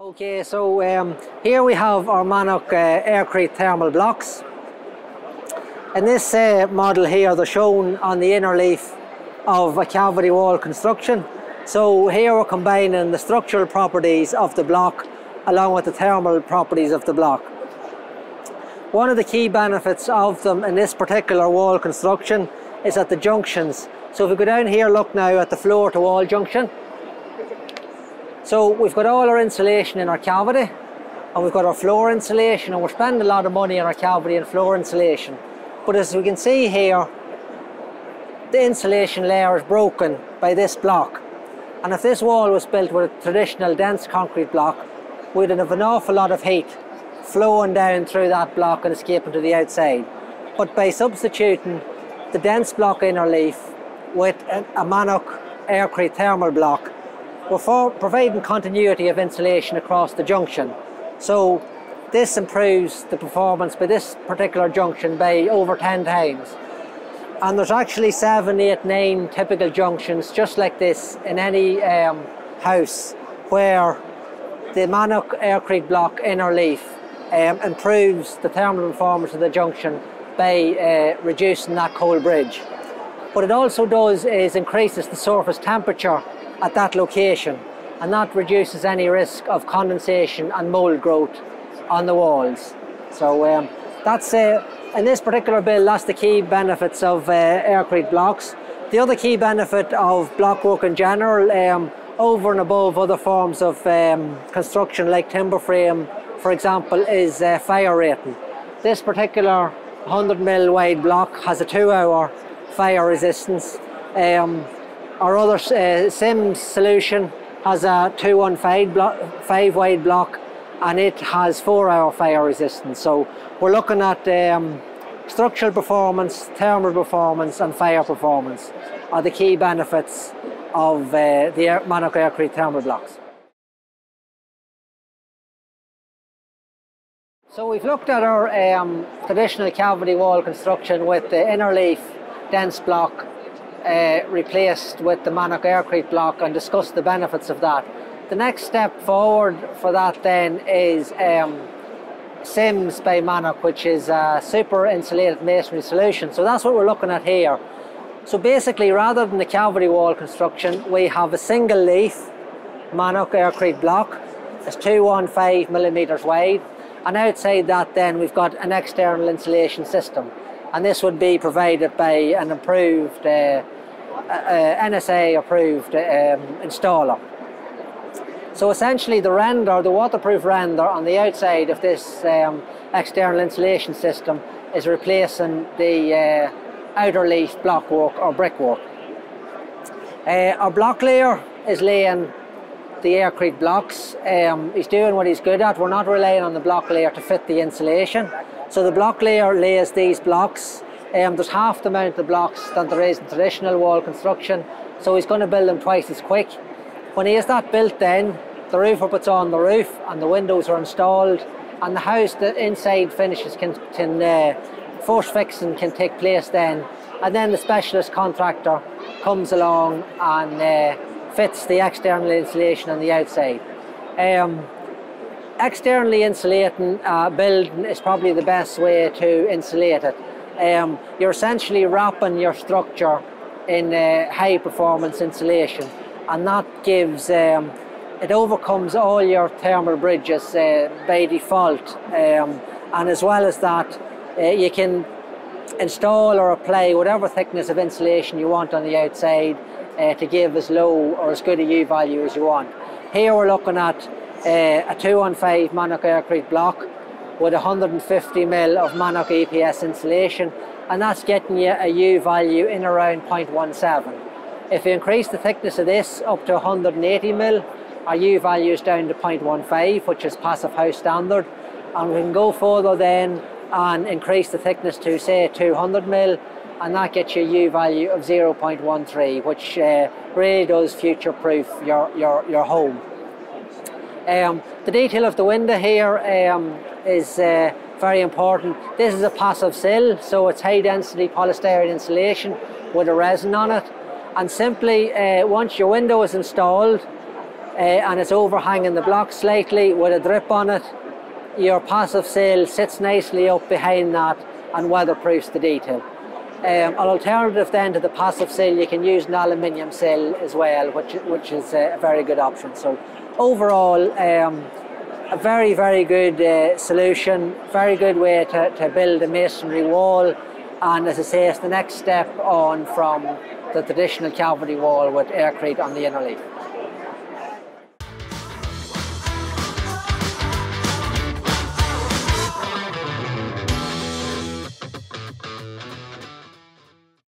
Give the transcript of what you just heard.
Okay, so um, here we have our Mannok uh, aircrete thermal blocks. In this uh, model here, they're shown on the inner leaf of a cavity wall construction. So here we're combining the structural properties of the block along with the thermal properties of the block. One of the key benefits of them in this particular wall construction is at the junctions. So if we go down here, look now at the floor to wall junction, so we've got all our insulation in our cavity and we've got our floor insulation and we're spending a lot of money on our cavity and floor insulation. But as we can see here, the insulation layer is broken by this block. And if this wall was built with a traditional dense concrete block, we'd have an awful lot of heat flowing down through that block and escaping to the outside. But by substituting the dense block inner leaf with a, a aircrete thermal block, providing continuity of insulation across the junction. So this improves the performance by this particular junction by over 10 times. And there's actually seven, eight, nine typical junctions just like this in any um, house where the Mannok aircrete block inner leaf um, improves the thermal performance of the junction by uh, reducing that cold bridge. What it also does is increases the surface temperature at that location and that reduces any risk of condensation and mold growth on the walls. So um, that's uh, in this particular build that's the key benefits of uh, aircrete blocks. The other key benefit of block work in general um, over and above other forms of um, construction like timber frame for example is uh, fire rating. This particular 100 mil wide block has a two hour fire resistance. Um, our other uh, Sims solution has a 215 block, 5 wide block and it has 4 hour fire resistance. So we're looking at um, structural performance, thermal performance and fire performance are the key benefits of uh, the air, Aircrete thermal blocks. So we've looked at our um, traditional cavity wall construction with the inner leaf dense block uh, replaced with the Mannok aircrete block and discuss the benefits of that. The next step forward for that then is um, Sims by Mannok, which is a super insulated masonry solution. So that's what we're looking at here. So basically, rather than the cavity wall construction, we have a single leaf Mannok aircrete block. It's 215 millimeters wide. And outside that then we've got an external insulation system. And this would be provided by an improved uh, uh, NSA approved um, installer. So essentially the render, the waterproof render on the outside of this um, external insulation system is replacing the uh, outer leaf blockwork or brickwork. Uh, our block layer is laying the aircrete blocks. Um, he's doing what he's good at. We're not relying on the block layer to fit the insulation. So the block layer lays these blocks um, there's half the amount of blocks than there is in traditional wall construction, so he's going to build them twice as quick. When he has that built then, the roofer puts on the roof and the windows are installed and the house, the inside finishes can, can uh, force fixing can take place then and then the specialist contractor comes along and uh, fits the external insulation on the outside. Um, externally insulating a building is probably the best way to insulate it um, you're essentially wrapping your structure in uh, high performance insulation and that gives um, it overcomes all your thermal bridges uh, by default um, and as well as that uh, you can install or apply whatever thickness of insulation you want on the outside uh, to give as low or as good a U value as you want. Here we're looking at uh, a 215 Mannok aircrete block with 150 mil of Mannok EPS insulation and that's getting you a U value in around 0.17. If you increase the thickness of this up to 180 mil, our U value is down to 0.15 which is passive house standard and we can go further then and increase the thickness to say 200 mil and that gets you a U value of 0.13 which uh, really does future proof your, your, your home. Um, the detail of the window here um, is uh, very important. This is a passive sill, so it's high density polystyrene insulation with a resin on it. And simply, uh, once your window is installed, uh, and it's overhanging the block slightly with a drip on it. Your passive sill sits nicely up behind that and weatherproofs the detail. Um, an alternative then to the passive sill, you can use an aluminium sill as well, which, which is a very good option. So overall, um, a very, very good uh, solution, very good way to, to build a masonry wall. And as I say, it's the next step on from the traditional cavity wall with aircrete on the inner leaf.